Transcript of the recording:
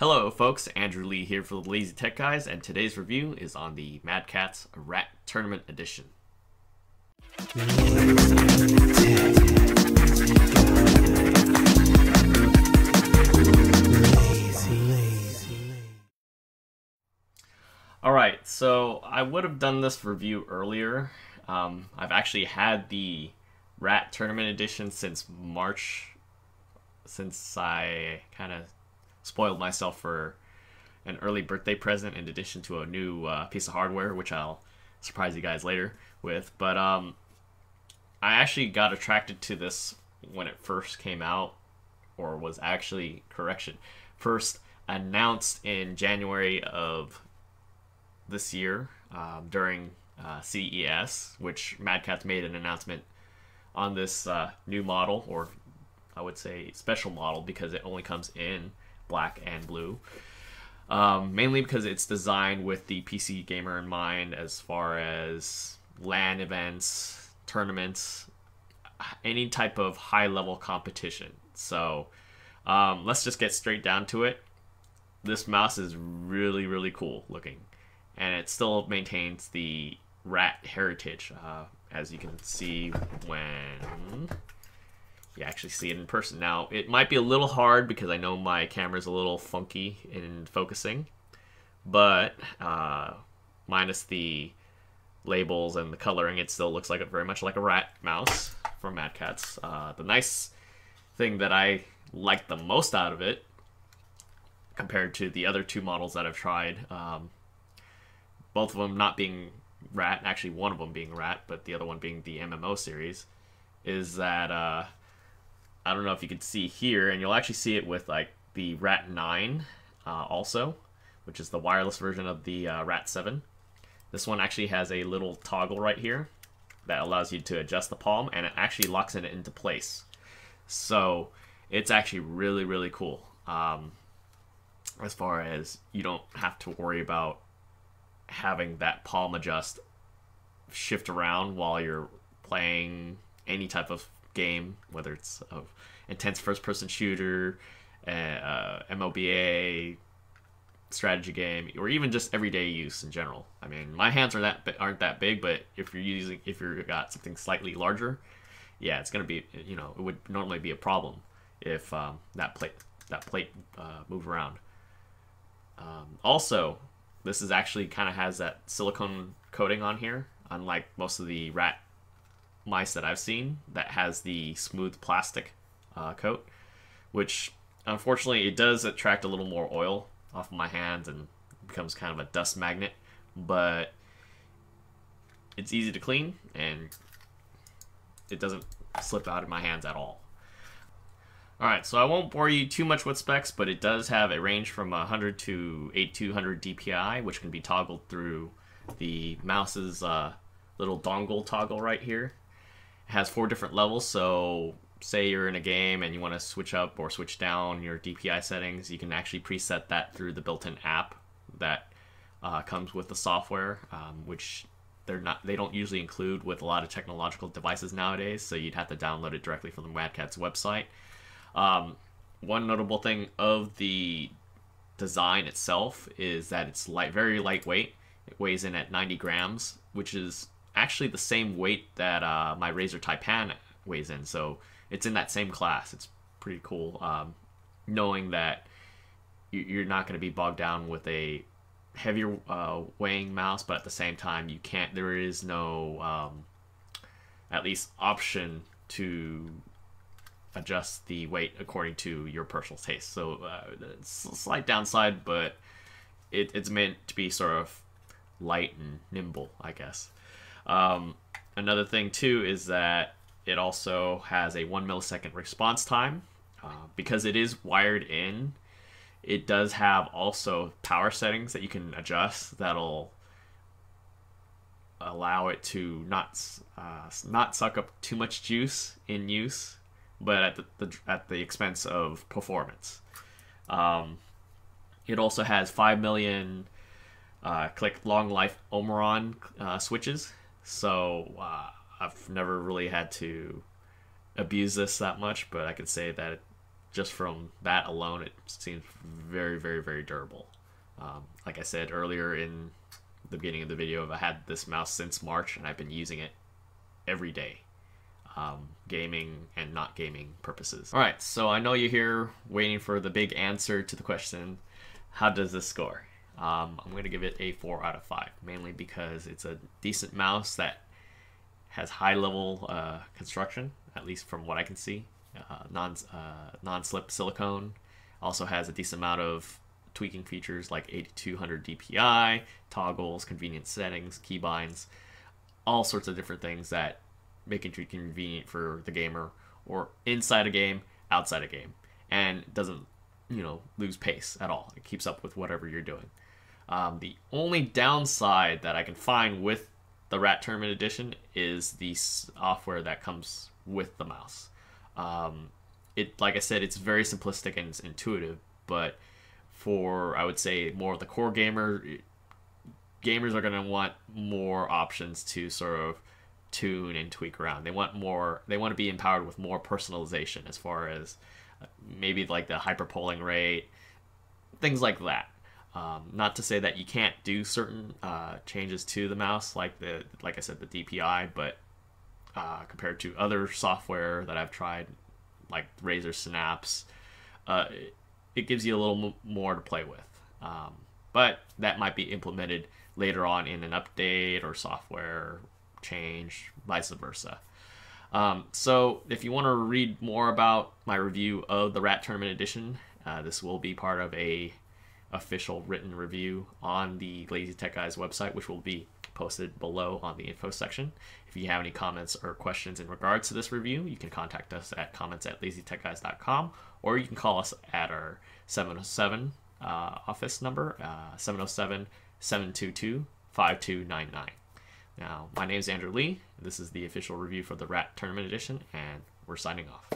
Hello, folks. Andrew Lee here for the Lazy Tech Guys, and today's review is on the Mad Catz Rat Tournament Edition. Alright, so I would have done this review earlier. Um, I've actually had the Rat Tournament Edition since March, since I kind of spoiled myself for an early birthday present in addition to a new uh, piece of hardware, which I'll surprise you guys later with. But um, I actually got attracted to this when it first came out, or was actually correction, first announced in January of this year um, during uh, CES, which Mad Catz made an announcement on this uh, new model, or I would say special model, because it only comes in black and blue. Um, mainly because it's designed with the PC gamer in mind as far as LAN events, tournaments, any type of high level competition. So um, let's just get straight down to it. This mouse is really, really cool looking, and it still maintains the rat heritage, uh, as you can see when you actually see it in person. Now, it might be a little hard because I know my camera's a little funky in focusing, but uh, minus the labels and the coloring, it still looks like a, very much like a rat mouse from Mad Catz. Uh, the nice thing that I like the most out of it, compared to the other two models that I've tried, um, both of them not being rat, actually one of them being rat, but the other one being the MMO series, is that uh, I don't know if you can see here, and you'll actually see it with like the Rat 9 uh, also, which is the wireless version of the uh, Rat 7. This one actually has a little toggle right here that allows you to adjust the palm, and it actually locks it into place. So it's actually really, really cool. Um, as far as you don't have to worry about having that palm adjust shift around while you're playing any type of game, whether it's a intense first-person shooter, uh, MOBA, strategy game, or even just everyday use in general. I mean, my hands are that aren't that big, but if you're using if you've got something slightly larger, yeah, it's gonna be you know it would normally be a problem if um, that plate that plate uh, move around. Um, also, this is actually kind of has that silicone coating on here, unlike most of the rat mice that I've seen that has the smooth plastic uh, coat, which unfortunately it does attract a little more oil off of my hands and becomes kind of a dust magnet, but it's easy to clean and it doesn't slip out of my hands at all. Alright, so I won't bore you too much with specs, but it does have a range from 100 to 8200 DPI, which can be toggled through the mouse's uh, little dongle toggle right here has four different levels. So say you're in a game and you want to switch up or switch down your DPI settings, you can actually preset that through the built-in app that uh, comes with the software, um, which they're not they don't usually include with a lot of technological devices nowadays. So you'd have to download it directly from the Mad Catz website. Um, one notable thing of the design itself is that it's light, very lightweight. It weighs in at 90 grams, which is actually the same weight that uh, my Razer Taipan weighs in. So it's in that same class. It's pretty cool um, knowing that you're not going to be bogged down with a heavier uh, weighing mouse, but at the same time, you can't. There is no, um, at least, option to adjust the weight according to your personal taste. So uh, it's a slight downside, but it, it's meant to be sort of light and nimble, I guess. Um, another thing too is that it also has a one millisecond response time uh, because it is wired in. It does have also power settings that you can adjust that'll allow it to not uh, not suck up too much juice in use, but at the, the at the expense of performance. Um, it also has five million uh, click long life Omron uh, switches so uh, I've never really had to abuse this that much, but I can say that just from that alone, it seems very, very, very durable. Um, like I said earlier in the beginning of the video, I've had this mouse since March and I've been using it every day. Um, gaming and not gaming purposes. All right, so I know you're here waiting for the big answer to the question, how does this score? Um, I'm going to give it a 4 out of 5, mainly because it's a decent mouse that has high level uh, construction, at least from what I can see. Uh, non uh, slip silicone also has a decent amount of tweaking features like 8200 DPI, toggles, convenient settings, keybinds, all sorts of different things that make it convenient for the gamer or inside a game, outside a game, and doesn't you know lose pace at all. It keeps up with whatever you're doing. Um, the only downside that I can find with the Rat Tournament Edition is the software that comes with the mouse. Um, it, like I said, it's very simplistic and it's intuitive, but for I would say more of the core gamer, gamers are going to want more options to sort of tune and tweak around. They want more. They want to be empowered with more personalization as far as uh, maybe like the hyperpolling rate, things like that. Um, not to say that you can't do certain uh, changes to the mouse, like the like I said, the DPI, but uh, compared to other software that I've tried, like Razer Synapse, uh, it gives you a little m- more to play with. Um, but that might be implemented later on in an update or software change, vice versa. Um, so if you want to read more about my review of the Rat Tournament Edition, uh, this will be part of a official written review on the Lazy Tech Guys website, which will be posted below on the info section. If you have any comments or questions in regards to this review, you can contact us at comments at lazytechguys.com or you can call us at our 707 uh, office number, uh, 707 722 5299. Now, my name is Andrew Lee. This is the official review for the Rat Tournament Edition, and we're signing off.